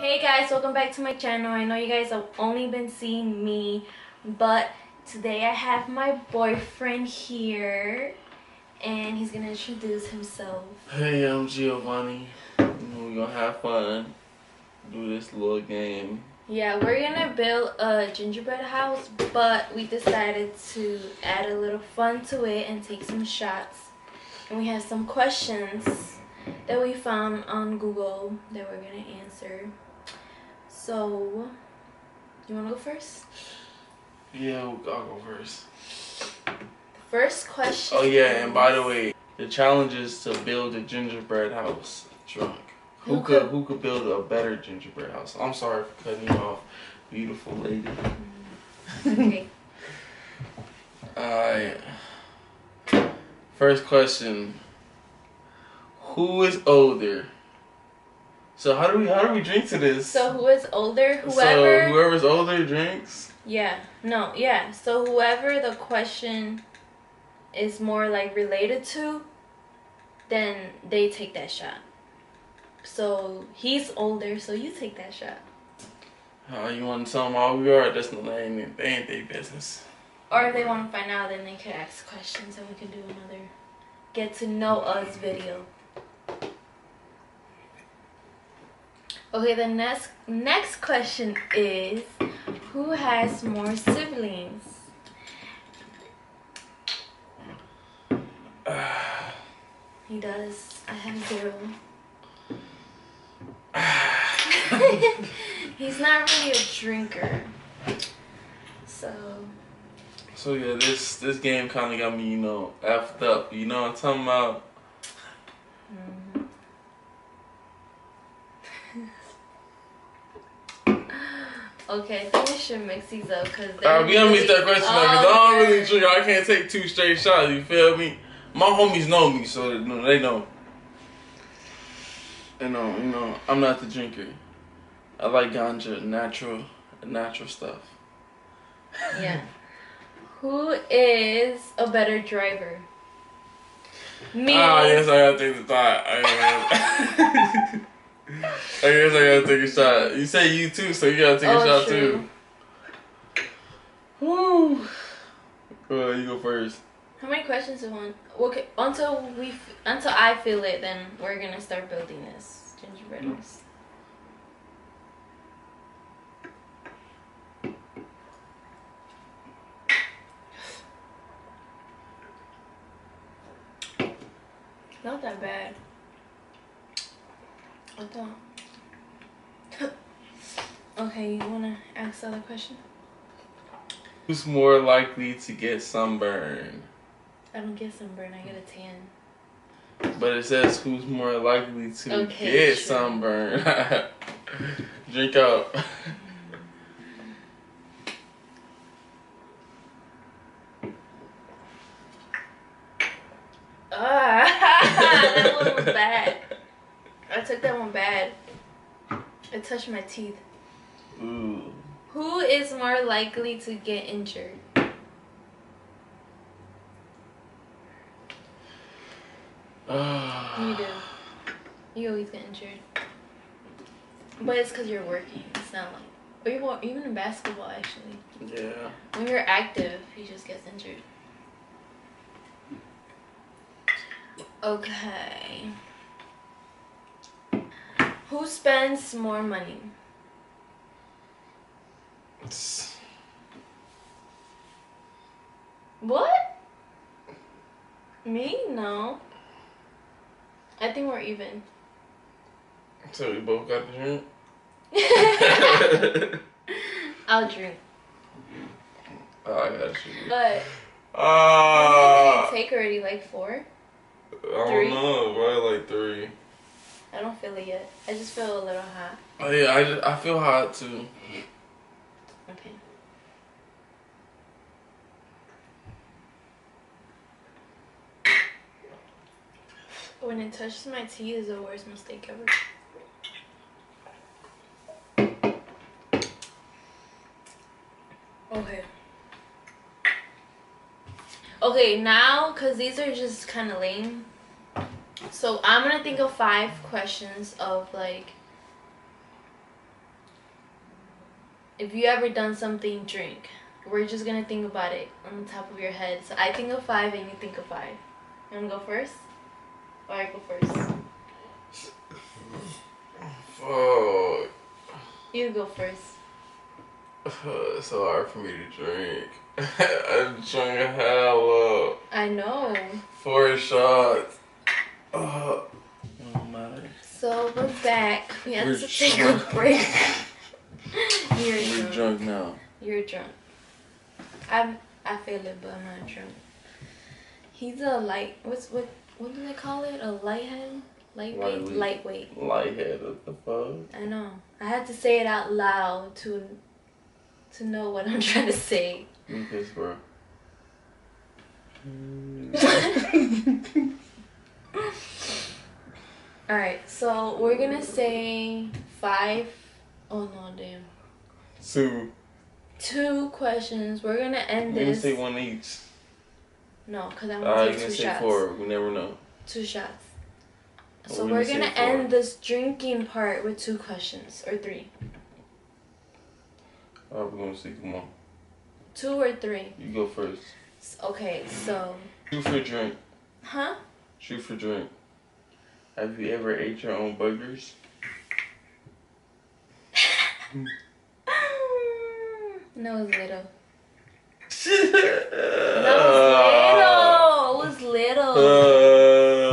Hey guys, welcome back to my channel. I know you guys have only been seeing me, but today I have my boyfriend here and he's gonna introduce himself. Hey, I'm Giovanni. We're gonna have fun. Do this little game. Yeah, we're gonna build a gingerbread house, but we decided to add a little fun to it and take some shots. And we have some questions that we found on Google that we're gonna answer. So, you wanna go first? Yeah, I'll go first. First question. Oh yeah, and by the way, the challenge is to build a gingerbread house drunk. Who, Who could could- who could build a better gingerbread house? I'm sorry for cutting you off, beautiful lady. Mm. okay. Alright. First question. Who is older? So how do we how do we drink to this? So who is older? So Whoever. whoever's older drinks. Yeah. No. Yeah. So whoever the question is more like related to, then they take that shot. So he's older, so you take that shot. Oh, you want to tell them all we are? That's not that ain't they ain't their business. Or if they want to find out, then they could ask questions, and we can do another get to know us video. Okay, the next next question is who has more siblings? He does. I have zero. He's not really a drinker. So, So yeah, this this game kind of got me, you know, effed up. You know what I'm talking about? mhm. Okay, I think we should mix these up because Alright, we gonna miss that question though, cause I don't really drink. I can't take two straight shots. You feel me? My homies know me, so they know. They know, you know, I'm not the drinker. I like ganja, natural, natural stuff. Yeah. Who is a better driver? Me. Ah, yes, I gotta take the thought. I, guess I gotta take a shot. You say you too, so you gotta take a Oh, shot true. too. Woo. Go ahead, you go first. How many questions do one? Okay, until we, f- until I feel it, then we're gonna start building this gingerbread mm-hmm. house. Not that bad. I thought. okay, you wanna ask the other question? Who's more likely to get sunburn? I don't get sunburn. I get a tan. But it says who's more likely to Okay, get sure. sunburn. Drink up. Ah, that one was bad. I took that one bad. It touched my teeth. Ooh. Who is more likely to get injured? You do. You always get injured. But it's because you're working. It's not like. Or you even in basketball, actually. Yeah. When you're active, he just gets injured. Okay. Who spends more money? It's- What? Me? No. I think we're even. So we both got to drink? I'll drink. oh, I got you. But ah. many did we take already? Like four? I don't Three? know. Probably like three. I don't feel it yet. I just feel a little hot. Oh yeah, I, just, I feel hot too. Okay. When it touches my teeth is the worst mistake ever. Okay. Okay, now, because these are just kind of lame. So I'm going to think of five questions of like if you ever done something, drink. We're just gonna think about it on the top of your head. So I think of five and you think of five. You wanna go first? Or I go first? Fuck. You go first. it's so hard for me to drink. I drank hella. I know. Four shots. Uh, no matter. So we're back. We had We're to take drunk. a break. You're We're drunk. drunk now. You're drunk. I'm. I feel it, but I'm not drunk. He's a light. What's what? What do they call it? A lighthead? Lightweight. Lightweight. Lightweight. Lighthead, what the fuck? I know. I had to say it out loud to to know what I'm trying to say. You piss, bro. All right, so we're gonna say five. Oh no, damn. Two. Two questions. We're gonna end We're gonna say one each. No, cause I'm gonna you take can two say shots. four. We never know. Two shots. Oh, so we're we're gonna gonna end this drinking part with two questions or three. Alright, we're gonna see. Come on. Two or three. You go first. Okay, so Shoot for drink. huh? Shoot for drink. Have you ever ate your own burgers? No, it was little. No, it was little. It was little.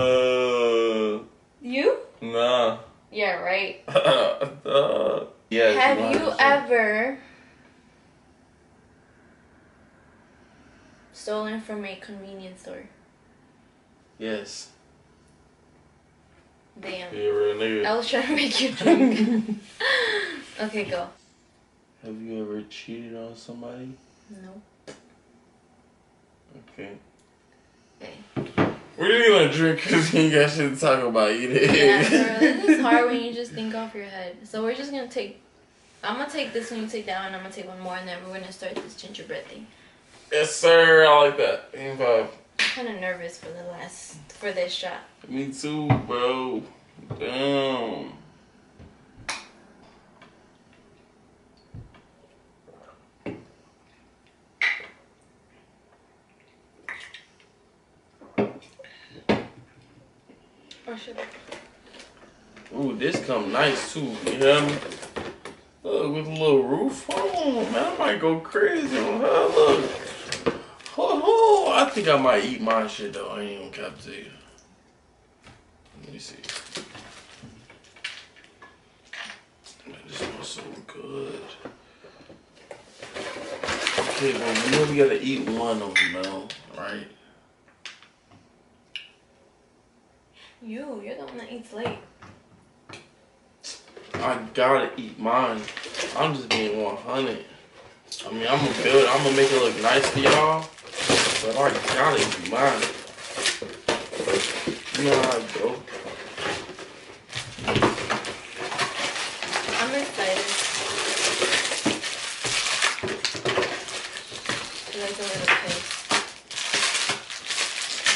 Uh, You? nah. Yeah, right. uh, yes, Have you ever stolen from a convenience store? Yes. Damn. You a real nigga. I was trying to make you drunk. okay, go. Have you ever cheated on somebody? No. Okay. Okay. We're just gonna drink because you ain't got shit to talk about either. Yeah, bro, this is hard when you just think off your head. So we're just gonna take. I'm gonna take this one, you take that one, I'm gonna take one more, and then we're gonna start this gingerbread thing. yes, sir. I like that. I'm kind of nervous for the last for this shot. Me too, bro. Damn. Oh, I? Ooh, this come nice too. You hear me? Look, with a little roof. Oh man, I might go crazy on her. Look. Oh, I think I might eat my shit though. I ain't gonna cap to you. Let me see. Man, this smells so good. Okay, well, you know we gotta eat one of them now, right? You, you're the one that eats late. I gotta eat mine. I'm just being 100. I mean, I'm gonna build, I'm gonna make it look nice for y'all, but I gotta eat mine. You know how I go. I'm excited. Like a little taste.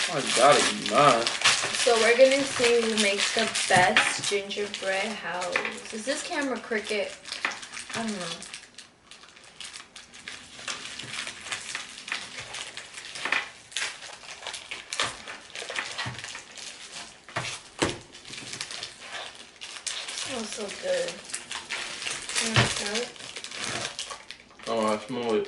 I gotta eat mine. So we're gonna see who makes the best gingerbread house. Is this camera cricket? I don't know. smells so good. You wanna smell it? Oh, I smell it.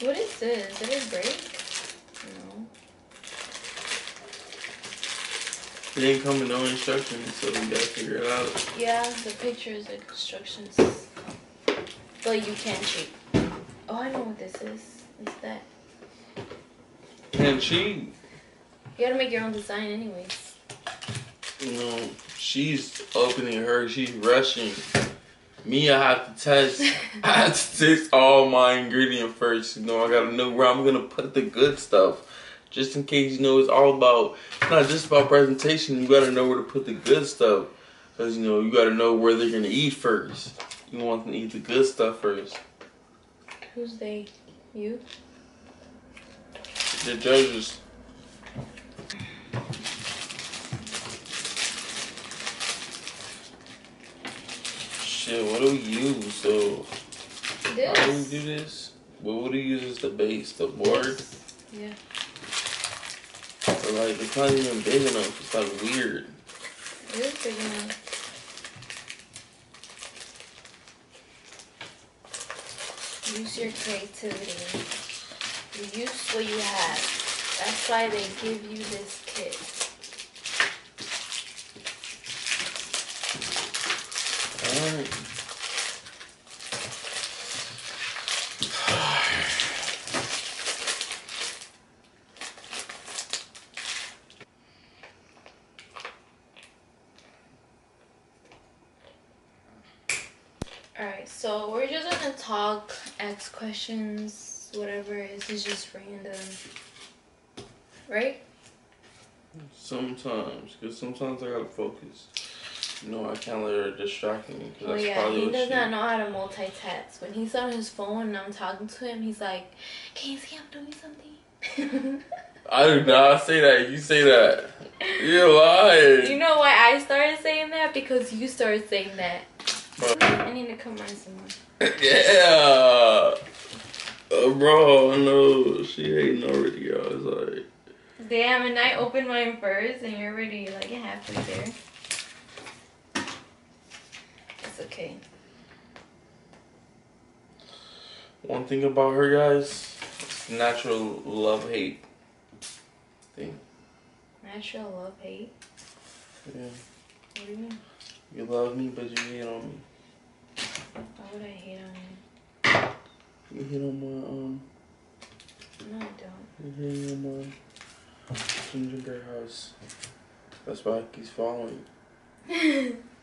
What is? Did it break? No. It didn't come with no instructions, so we gotta figure it out. Yeah, the pictures are instructions. But you can cheat. Oh, I know what this is. It's that. And she, You gotta make your own design, anyways. you know, she's opening her, she's rushing. Me, I have to test. I have to taste all my ingredient first. You know, I gotta know where I'm gonna put the good stuff. Just in case, you know, it's all about not just about presentation. You gotta know where to put the good stuff, cause you know you gotta know where they're gonna eat first. You want them to eat the good stuff first. Who's they? You? The judges. Shit, what do we use? So, how do we do this? What would we use as the base? The board? Yeah. But like, it's not even big enough. It's like weird. It is big enough. Use your creativity. You use what you have. That's why they give you this kit. Alright. Alright, so we're just gonna talk, ask questions, whatever it is. Just random. Right? Sometimes, because sometimes I gotta focus. Know, I can't let her distract me. Cause Oh that's yeah, probably he what does she. not know how to multitask. When he's on his phone and I'm talking to him, he's like, "Can you see I'm doing something?" I do not say that. You say that. You're lying. you know why I started saying that? Because you started saying that. I need to come on some more. yeah. Uh, bro, no, she hating already. I was like, Damn, and I opened mine first, and you're already like halfway there. It's okay. one thing about her, guys, it's natural love hate thing. Natural love hate. Yeah. What do you mean? You love me, but you hate on me. Why would I hate on you? You hate on my, um, No, I don't. you hate on my gingerbread house. That's why he's following.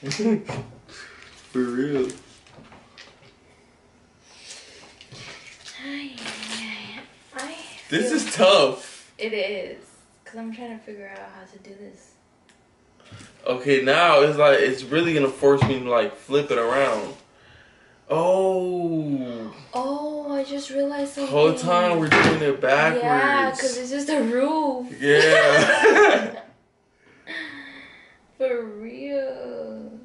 For real. Ay, I This is tough. It is. Because I'm trying to figure out how to do this. Okay, now it's like it's really gonna force me to like flip it around. Oh, Oh, I just realized the something. whole time we're doing it backwards. Yeah, because it's just a roof. Yeah. For real.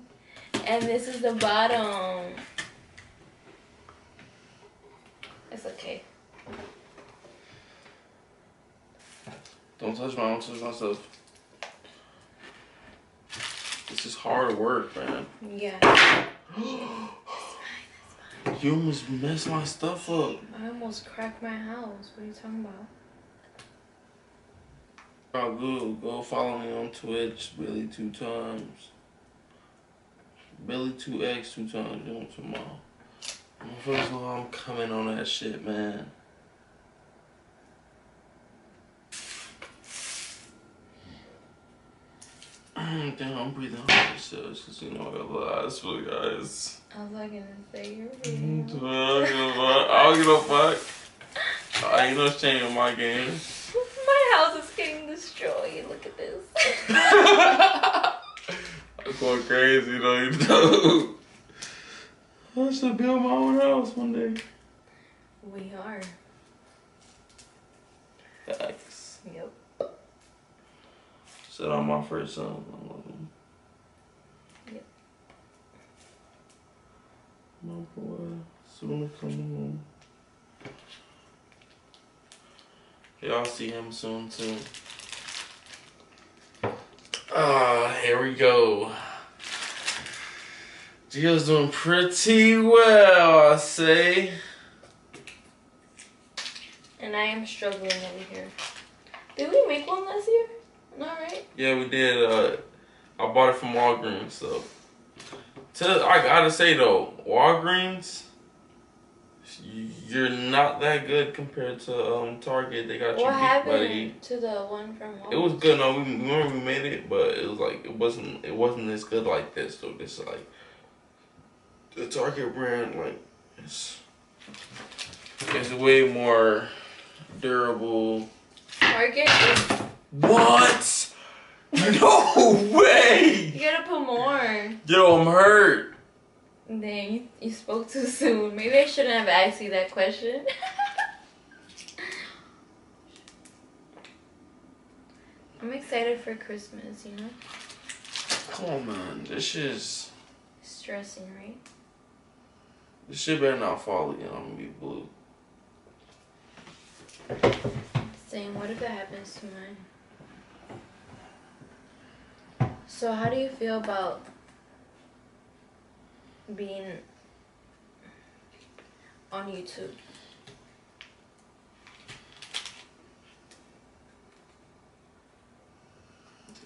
And this is the bottom. It's okay. don't touch my own touch myself. This is hard work, man. Yeah. You almost messed my stuff up. I almost cracked my house. What are you talking about? Oh, good. Go follow me on Twitch, Billy two times. Billy two X two times. Know tomorrow. First of all, I'm coming on that shit, man. Damn, I'm breathing hard because you know I got a lot of asthma, guys. I was like gonna say you're I reading. don't give a fuck. I don't give a fuck. I ain't no shame in my game. My house is getting destroyed. Look at this. I'm going crazy though, you know. I should build my own house one day. We are. Facts. Yep. Shout out my first son. I love him. Yep. My boy, soon to come home. Y'all see him soon too. Ah, here we go. Gio's doing pretty well, I say. And I am struggling over here. Did we make one last year? No, right? Yeah, we did. Uh, I bought it from Walgreens, so. To, I gotta say though, Walgreens, you're not that good compared to um, Target. They got you What beat, happened buddy. to the one from home? It was good. No, we remember we made it, but it was like it wasn't. It wasn't as good like this. So this is like the Target brand. Like it's it's way more durable. Target. Is, What? No way! you gotta put more. Yo, I'm hurt. Dang, you, you spoke too soon. Maybe I shouldn't have asked you that question. I'm excited for Christmas, you know? Come on, man. This is. Stressing, right? This shit better not fall again. I'm gonna be blue. Saying, what if it happens to mine? So, how do you feel about being on YouTube?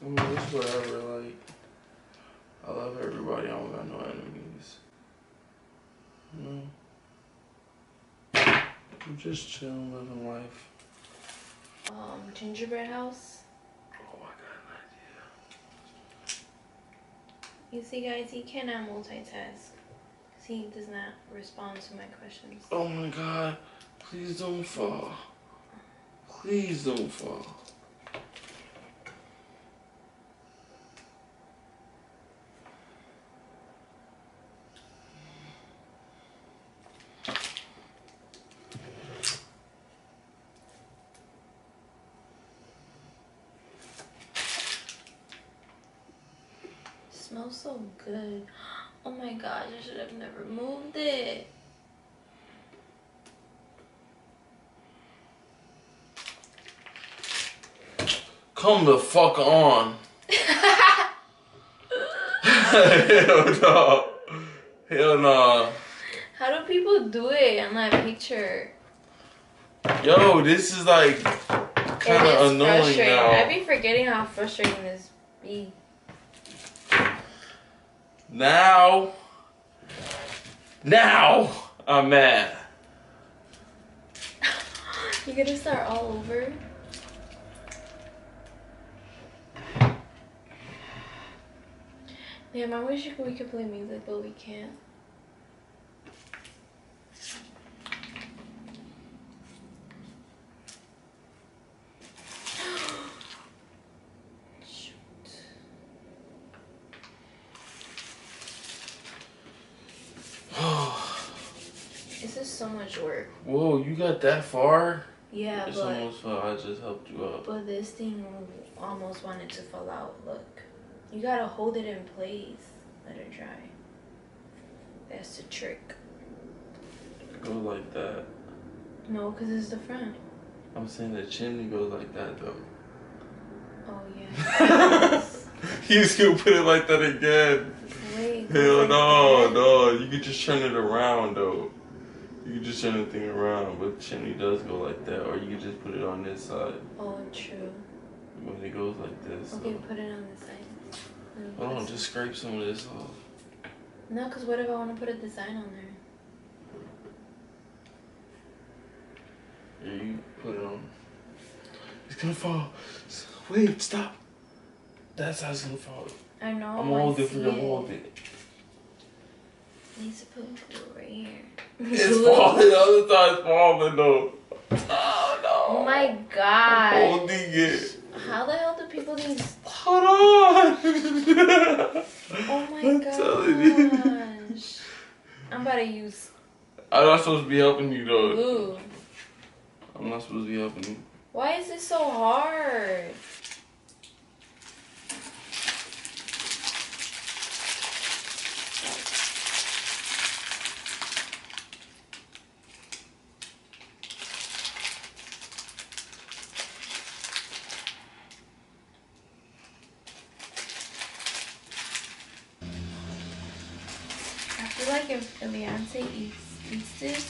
I mean, it's whatever. Like, I love everybody. I don't got no enemies. You know? I'm just chilling, living life. Um, gingerbread house. Oh, I got an You see, guys, he cannot multitask. he does not respond to my questions. Oh my god. Please don't fall. Please don't fall. Smells so good. Oh my gosh, I should have never moved it. Come the fuck on. Hell no. Hell no. How do people do it on that picture? Yo, this is like kind of annoying now. I be forgetting how frustrating this be. Now, now I'm mad. you gonna start all over. Damn, I wish we could play music, but we can't. Shoot. This is so much work. Whoa, you got that far? Yeah, It's but almost fell. I just helped you up. but this thing almost wanted to fall out. Look, you gotta hold it in place. Let it dry. That's the trick. Go like that. No, cause it's the front. I'm saying the chimney goes like that though. Oh yeah. you just gonna put it like that again. Wait. Hell no, no. You could just turn it around though. You could just turn the thing around, but the chimney does go like that, or you can just put it on this side Oh, true. when it goes like this. Okay, so- put it on this side. Hold on, just scrape some of this off. No, cause what if I want to put a design on there? Here, you put it on. It's gonna fall. Wait, stop. That's how it's gonna fall. I know. I'm I gonna hold it for see you. I'm hold it. Needs to put glue right here. It's Glue. falling. The other side's falling though. Oh no. Oh my I'm god. holding it. How the hell do people these? Hold on. Oh my I'm telling you. gosh. I'm about to use I'm not supposed to be helping you though. glue. I'm not supposed to be helping you. Why is it so hard? I if Beyonce eats eats this,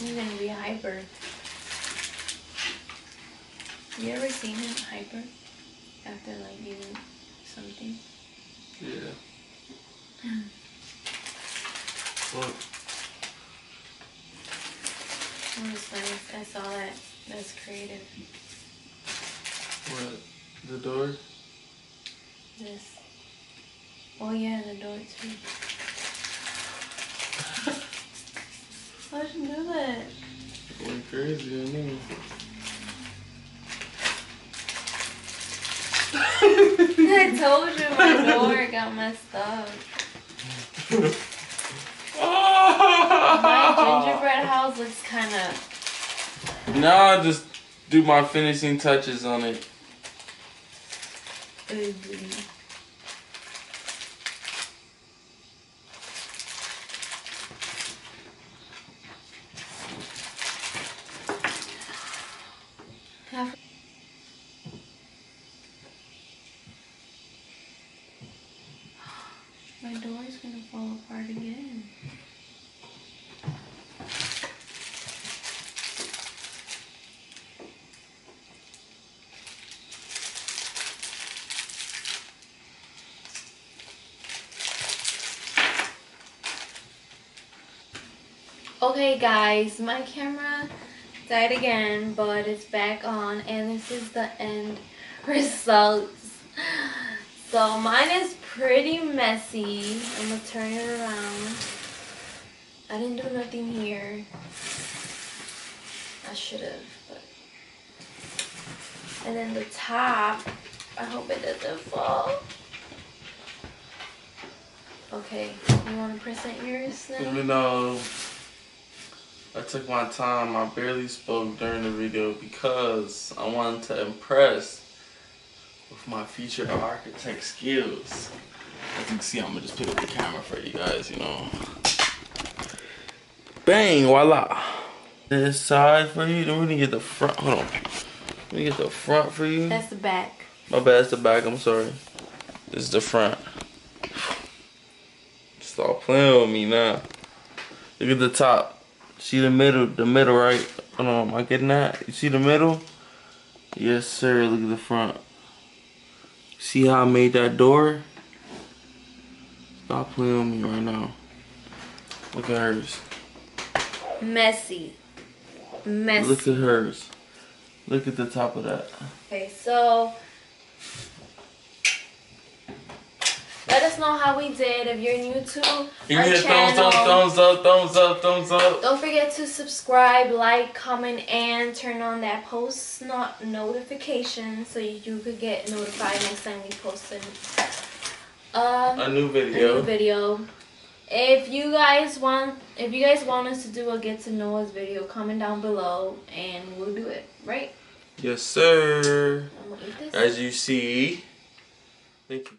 gonna be hyper. You ever seen him hyper after like eating something? Yeah. Look. Oh, it's nice. I saw that. That's creative. What? The door? This. Oh yeah, the door too. How'd do that? Going crazy, I know. I told you my door got messed up. My gingerbread house looks kind of. Now I just do my finishing touches on it. ugly. Half- My door is gonna fall apart again. Okay guys, my camera died again, but it's back on and this is the end results. So mine is pretty messy. I'm gonna turn it around. I didn't do nothing here. I should have, but. And then the top, I hope it doesn't fall. Okay, you want to present yours now? Though I took my time, I barely spoke during the video because I wanted to impress with my future architect skills. As you can see, I'm gonna just pick up the camera for you guys, you know. Bang, voila. This side for you, then we're gonna get the front. Hold on. Let me get the front for you. That's the back. My bad, it's the back, I'm sorry. This is the front. Stop playing with me now. Look at the top. See the middle, the middle, right? Hold on, am I getting that? You see the middle? Yes, sir. Look at the front. See how I made that door? Stop playing with me right now. Look at hers. Messy. Messy. Look at hers. Look at the top of that. Okay, so let us know how we did. If you're new to Give our me a thumbs channel, up, thumbs up, thumbs up, thumbs up. don't forget to subscribe, like, comment, and turn on that post not notification so you could get notified next time we post a, um, A new a video. new video. If you guys want, if you guys want us to do a get to know us video, comment down below and we'll do it. Right? Yes, sir. I'm gonna eat this. As you see. Thank you.